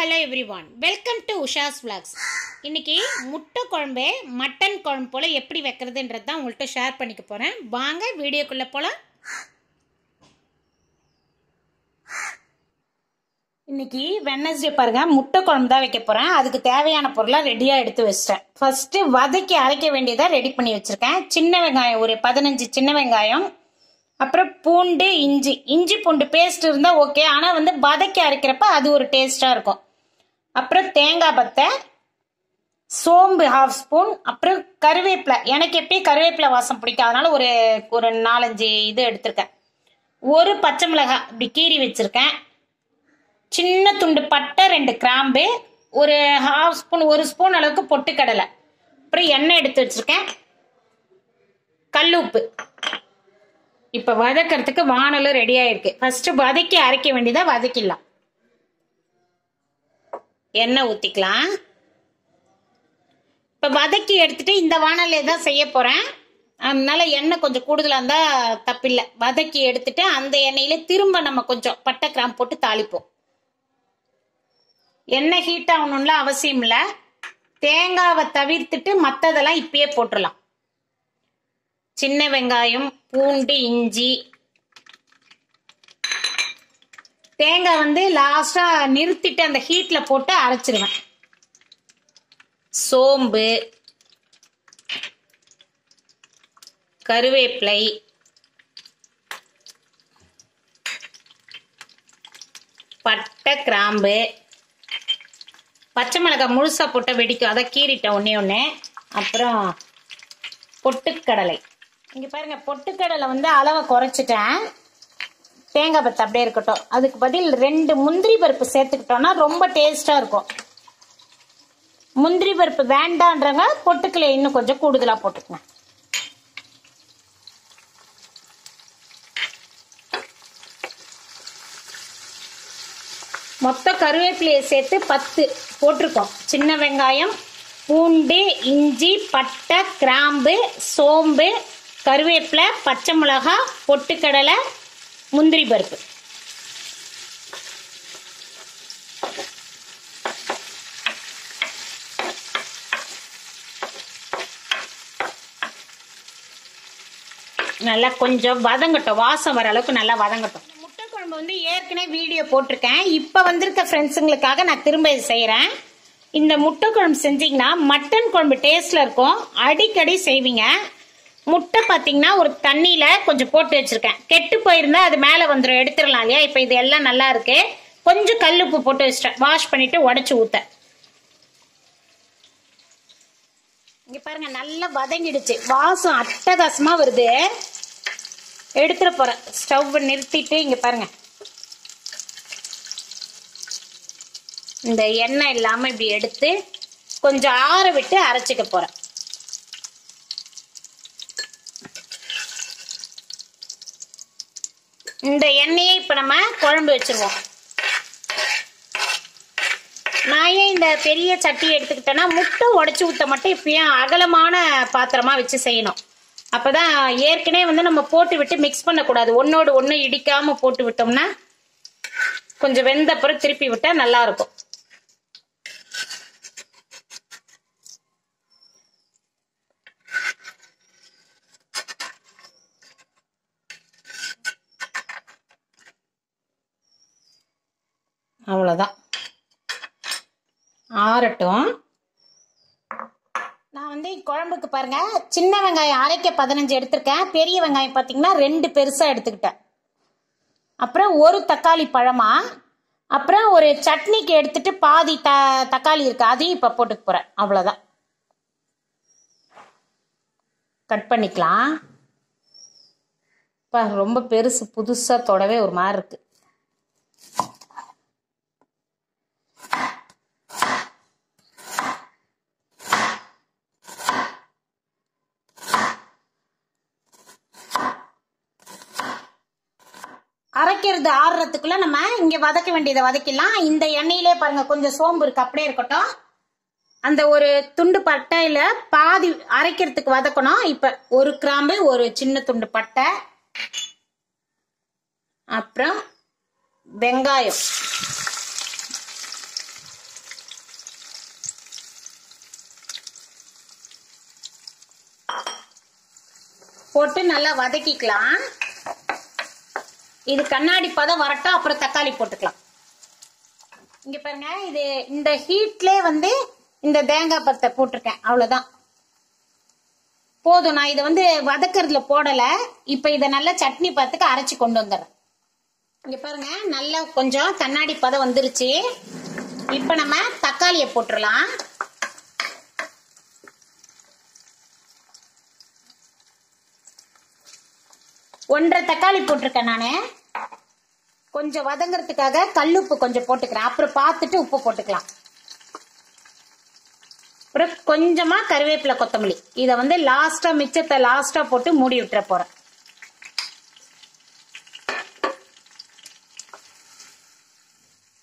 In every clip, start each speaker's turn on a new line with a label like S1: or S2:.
S1: Hello everyone welcome to Usha's vlogs. இன்றைக்கி முட்டை குழம்பு மட்டன் குழம்பு போல் எப்படி வைக்கிறதுன்றது தான் உங்கள்கிட்ட ஷேர் பண்ணிக்க போகிறேன் வாங்க வீடியோக்குள்ளே போகலாம் இன்றைக்கி வெனஸ்டே பாருங்க முட்டை குழம்பு தான் வைக்க போகிறேன் அதுக்கு தேவையான பொருளாக ரெடியாக எடுத்து வச்சிட்டேன். ஃபஸ்ட்டு வதக்கி அரைக்க வேண்டியதாக ரெடி பண்ணி வச்சுருக்கேன். சின்ன வெங்காயம் ஒரு பதினஞ்சு சின்ன வெங்காயம் அப்புறம் பூண்டு இஞ்சி. இஞ்சி பூண்டு பேஸ்ட் இருந்தால் ஓகே ஆனால் வந்து வதக்கி அரைக்கிறப்ப அது ஒரு டேஸ்ட்டாக இருக்கும். அப்புறம் தேங்காய் பத்தை சோம்பு ஹாஃப் ஸ்பூன் அப்புறம் கருவேப்பிலை. எனக்கு எப்பயும் கருவேப்பிலை வாசம் பிடிக்கும்? அதனால ஒரு ஒரு நாலஞ்சு இது எடுத்திருக்கேன். ஒரு பச்சை மிளகாய் இப்படி கீறி வச்சுருக்கேன். சின்ன துண்டு பட்டை ரெண்டு கிராம்பு ஒரு ஹாஃப் ஸ்பூன் ஒரு ஸ்பூன் அளவுக்கு பொட்டுக்கடலை. அப்புறம் எண்ணெய் எடுத்து வச்சிருக்கேன். கல் உப்பு. இப்போ வதக்கிறதுக்கு வானலும் ரெடி ஆயிருக்கு. ஃபர்ஸ்ட் வதக்கி அரைக்க வேண்டியதா வதக்கிடலாம். எண்ணெய் ஊற்றிக்கலாம் இப்போ வதக்கி எடுத்துட்டு இந்த வானலே தான் செய்ய போகிறேன் அதனால எண்ணெய் கொஞ்சம் கூடுதலாக இருந்தால் தப்பில்லை. வதக்கி எடுத்துட்டு அந்த எண்ணெயில திரும்ப நம்ம கொஞ்சம் பட்டை கிராம் போட்டு தாளிப்போம். எண்ணெய் ஹீட் ஆகணும்ல அவசியம் இல்லை. தேங்காவை தவிர்த்துட்டு மற்றதெல்லாம் இப்பயே போட்டுடலாம் சின்ன வெங்காயம் பூண்டு இஞ்சி தேங்காய் வந்து லாஸ்டா நிறுத்திட்டு அந்த ஹீட்ல போட்டு அரைச்சிருவேன். சோம்பு கருவேப்பிலை பட்டை கிராம்பு பச்சை மிளகாய் முழுசா போட்ட வெடிக்கும். அதை கீறிட்டேன் ஒன்னே ஒன்று அப்புறம் பொட்டுக்கடலை. இங்க பாருங்க பொட்டுக்கடலை வந்து அளவை குறைச்சிட்டேன். தேங்காய் பத்து அப்படியே இருக்கட்டும். அதுக்கு பதில் ரெண்டு முந்திரி பருப்பு சேர்த்துக்கிட்டோம்னா ரொம்ப டேஸ்ட்டாக இருக்கும். முந்திரி பருப்பு வேண்டான்றவங்க பொட்டுக்கலை இன்னும் கொஞ்சம் கூடுதலாக போட்டுக்கணும் மொத்த கருவேப்பிலையை சேர்த்து பத்து போட்டிருக்கோம். சின்ன வெங்காயம் பூண்டு இஞ்சி பட்டை கிராம்பு சோம்பு கருவேப்பிலை பச்சை மிளகா பொட்டுக்கடலை முந்திரி பருப்பு. நல்லா கொஞ்சம் வதங்கட்டும். வாசம் வர அளவுக்கு நல்லா வதங்கட்டும். முட்டை குழம்பு வந்து ஏற்கனவே வீடியோ போட்டிருக்கேன். இப்போ வந்திருக்க ஃப்ரெண்ட்ஸுங்களுக்காக நான் திரும்ப இது செய்கிறேன் இந்த முட்டை குழம்பு செஞ்சீங்கன்னா மட்டன் குழம்பு டேஸ்டில் இருக்கும். அடிக்கடி செய்வீங்க. முட்டை பார்த்தீங்கன்னா ஒரு தண்ணியில் கொஞ்சம் போட்டு வச்சிருக்கேன். கெட்டு போயிருந்தால் அது மேலே வந்துடும் எடுத்துடலாம் இல்லையா? இப்போ இது எல்லாம் நல்லா இருக்கு. கொஞ்சம் கல் உப்பு போட்டு வச்சிட்டேன். வாஷ் பண்ணிட்டு உடச்சி ஊற்ற இங்கே பாருங்க நல்லா வதங்கிடுச்சு. வாசம் அட்டகாசமாக வருது. எடுத்துட போறேன். ஸ்டவ் நிறுத்திட்டு இங்கே பாருங்க. இந்த எண்ணெய் இல்லாமல் இப்படி எடுத்து கொஞ்சம் ஆற விட்டு அரைச்சிக்க போகிறேன் இந்த எண்ணெயை இப்போ நம்ம குழம்பு வச்சிருவோம். நான் ஏன் இந்த பெரிய சட்டி எடுத்துக்கிட்டேன்னா முட்டை உடச்சி ஊற்ற மட்டும் இப்பயும் அகலமான பாத்திரமாக வச்சு செய்யணும். அப்போ தான் ஏற்கனவே வந்து நம்ம போட்டு விட்டு மிக்ஸ் பண்ணக்கூடாது. ஒன்றோடு ஒன்று இடிக்காமல் போட்டு விட்டோம்னா கொஞ்சம் வெந்த அப்புறம் திருப்பி விட்டால் நல்லாயிருக்கும் அவ்வளோதான் ஆறட்டும். நான் வந்து குழம்புக்கு பாருங்க சின்ன வெங்காயம் அரைக்க பதினஞ்சு எடுத்திருக்கேன். பெரிய வெங்காயம் பார்த்தீங்கன்னா ரெண்டு பெருசாக எடுத்துக்கிட்டேன். அப்புறம் ஒரு தக்காளி பழமா அப்புறம் ஒரு சட்னிக்கு எடுத்துட்டு பாதி த தக்காளி இருக்கு அதையும் இப்போ போட்டுக்க போகிறேன் அவ்வளோதான் கட் பண்ணிக்கலாம். இப்போ ரொம்ப பெருசு புதுசாக தொடவே ஒரு மாதிரி இருக்குது அரைக்கிறது ஆறுறதுக்குள்ள நம்ம இங்க வதக்க வேண்டியதை வதக்கிடலாம். இந்த எண்ணெயிலே பாருங்க கொஞ்சம் சோம்பு இருக்கு அப்படியே இருக்கட்டும். அந்த ஒரு துண்டு பட்டையில பாதி அரைக்கிறதுக்கு வதக்கணும். இப்ப ஒரு கிராம்பு ஒரு சின்ன துண்டு பட்டை. அப்புறம் வெங்காயம். போட்டு நல்லா வதக்கிக்கலாம். இது கண்ணாடி பதம் வரட்டும் அப்புறம் தக்காளி போட்டுக்கலாம். இங்க பாருங்க இது இந்த ஹீட்லே வந்து இந்த தேங்காய் பத்தை போட்டிருக்கேன் அவ்வளவுதான். போதும் நான் இதை வந்து வதக்கறதுல போடல. இப்ப இதை நல்லா சட்னி பத்துக்கு அரைச்சி கொண்டு வந்துடுறேன். இங்க பாருங்க நல்லா கொஞ்சம் கண்ணாடி பதம் வந்துருச்சு. இப்ப நம்ம தக்காளியை போட்டுடலாம். ஒன்றரை தக்காளி போட்டிருக்கேன் நானு. கொஞ்சம் வதங்கறதுக்காக கல்லுப்பு கொஞ்சம் போட்டுக்கிறேன். அப்புறம் பார்த்துட்டு உப்பு போட்டுக்கலாம். அப்புறம் கொஞ்சமா கருவேப்பிலை கொத்தமல்லி. இதை வந்து லாஸ்டா மிச்சத்தை லாஸ்டா போட்டு மூடி விட்டுற போறேன்.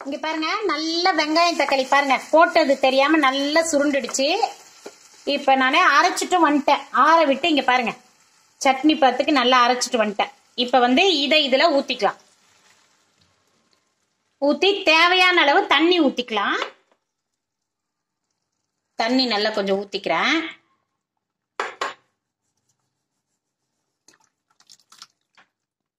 S1: இங்க பாருங்க நல்ல வெங்காயம் தக்காளி பாருங்க. போட்டது தெரியாம நல்லா சுருண்டுடுச்சு. இப்ப நானே அரைச்சிட்டு வந்துட்டேன். ஆற விட்டு இங்க பாருங்க. சட்னி பத்துக்கு நல்லா அரைச்சிட்டு வந்துட்டேன். இப்ப வந்து இதை இதுல ஊத்திக்கலாம். ஊத்தி தேவையான அளவு தண்ணி ஊத்திக்கலாம். தண்ணி நல்லா கொஞ்சம் ஊத்திக்கிறேன்.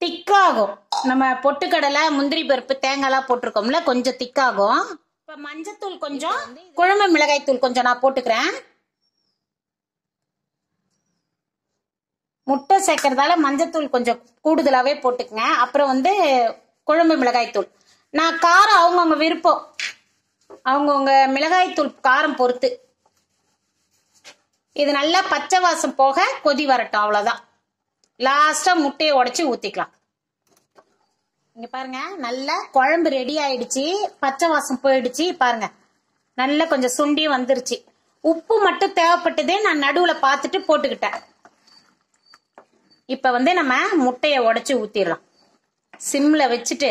S1: திக்காகும். நம்ம பொட்டுக்கடலை முந்திரி பருப்பு தேங்காய்லாம் போட்டிருக்கோம்ல கொஞ்சம் திக்காகும். இப்ப மஞ்சத்தூள் கொஞ்சம் குழம்பு மிளகாய் தூள் கொஞ்சம் நான் போட்டுக்கிறேன். முட்டை சேர்க்கறதால மஞ்சத்தூள் கொஞ்சம் கூடுதலாவே போட்டுக்கங்க. அப்புறம் வந்து குழம்பு மிளகாய் தூள். நான் காரம் அவங்கவுங்க விருப்பம். அவங்கவுங்க மிளகாய் தூள் காரம் பொறுத்து. இது நல்லா பச்சை வாசம் போக கொதி வரட்டும் அவ்வளோதான் லாஸ்ட்டாக முட்டையை உடச்சி ஊற்றிக்கலாம் இங்கே பாருங்க நல்லா குழம்பு ரெடி ஆயிடுச்சு. பச்சை வாசம் போயிடுச்சு பாருங்க. நல்லா கொஞ்சம் சுண்டி வந்துருச்சு. உப்பு மட்டும் தேவைப்பட்டதே நான் நடுவில் பார்த்துட்டு போட்டுக்கிட்டேன். இப்போ வந்து நம்ம முட்டையை உடச்சி ஊற்றிடலாம் சிம்மில் வச்சுட்டு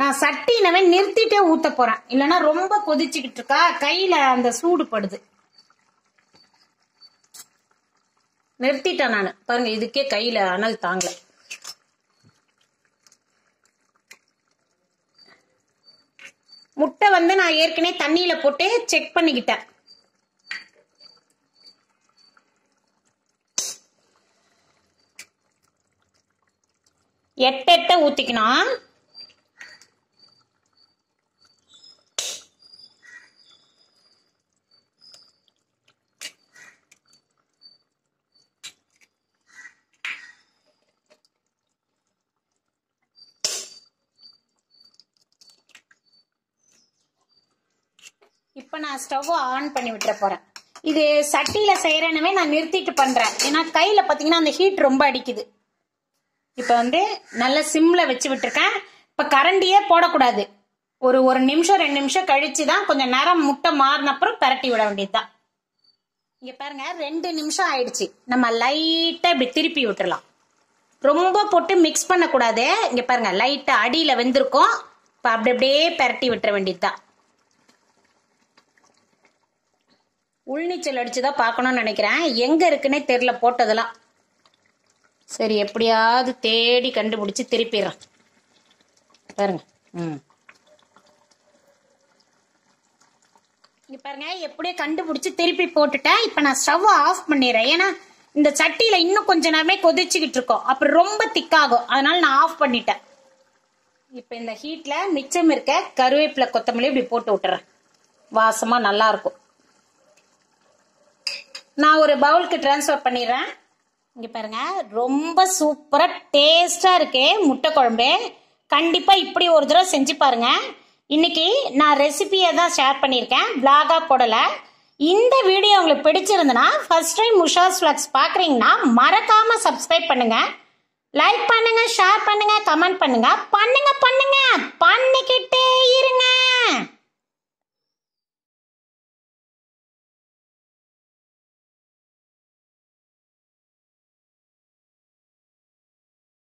S1: நான் சட்டினவே நிறுத்திட்டே ஊத்த போறேன். இல்லைன்னா ரொம்ப கொதிச்சுக்கிட்டு இருக்கா. கையில அந்த சூடு படுது. நிறுத்திட்டேன் நான். பாருங்க இதுக்கே கையில அனல் தாங்கல. முட்டை வந்து நான் ஏற்கனவே தண்ணியில போட்டு செக் பண்ணிக்கிட்டேன். எட்ட எட்ட ஊத்திக்கணும். நான் ஸ்டவ் ஆன் பண்ணி விட்டுற போகிறேன் இது சட்டியில் செய்கிறேனவே நான் நிறுத்திட்டு பண்ணுறேன் ஏன்னா கையில் பார்த்தீங்கன்னா அந்த ஹீட் ரொம்ப அடிக்குது. இப்போ வந்து நல்ல சிம்மில் வச்சு விட்டுருக்கேன். இப்போ கரண்டியே போடக்கூடாது. ஒரு ஒரு நிமிஷம் ரெண்டு நிமிஷம் கழிச்சு தான் கொஞ்சம் நேரம் முட்டை மாறின அப்புறம் பரட்டி விட வேண்டியதுதான். இங்கே பாருங்க ரெண்டு நிமிஷம் ஆயிடுச்சு. நம்ம லைட்டாக இப்படி திருப்பி விட்டுறலாம். ரொம்ப போட்டு மிக்ஸ் பண்ணக்கூடாது. இங்கே பாருங்க லைட்டாக அடியில் வெந்திருக்கோம். இப்போ அப்படி அப்படியே பரட்டி விட்டுற வேண்டியதுதான். உள்நீச்சல் அடிச்சுதான் பார்க்கணும்னு நினைக்கிறேன். எங்க இருக்குன்னே தெரில போட்டதெல்லாம். சரி எப்படியாவது தேடி கண்டுபிடிச்சு திருப்பிடுறேன். பாருங்க. ம். இங்க பாருங்க எப்படியோ கண்டுபிடிச்சு திருப்பி போட்டுட்டேன். இப்ப நான் ஸ்டவ் ஆஃப் பண்ணிடுறேன். ஏன்னா இந்த சட்டியில இன்னும் கொஞ்ச நேரமே கொதிச்சுக்கிட்டு இருக்கோம். அப்புறம் ரொம்ப திக்காகும். அதனால நான் ஆஃப் பண்ணிட்டேன். இப்ப இந்த ஹீட்ல மிச்சம் இருக்க கருவேப்பிலை கொத்தமல்லி இப்படி போட்டு விட்டுறேன். வாசமா நல்லா இருக்கும். நான் ஒரு பவுலுக்கு டிரான்ஸ்ஃபர் பண்ணிடுறேன். இங்கே பாருங்க ரொம்ப சூப்பராக டேஸ்டாக இருக்கு முட்டை குழம்பு. கண்டிப்பாக இப்படி ஒரு தடவை செஞ்சு பாருங்க. இன்னைக்கு நான் ரெசிபியை தான் ஷேர் பண்ணியிருக்கேன். பிளாகா போடலை. இந்த வீடியோ உங்களுக்கு பிடிச்சிருந்தனா ஃபர்ஸ்ட் டைம் உஷாஸ் ஃபிளாக்ஸ் பார்க்குறீங்கன்னா மறக்காமல் சப்ஸ்கிரைப் பண்ணுங்க. லைக் பண்ணுங்க ஷேர் பண்ணுங்க கமெண்ட் பண்ணுங்க. பண்ணுங்க பண்ணுங்க. பண்ணிக்கிட்டே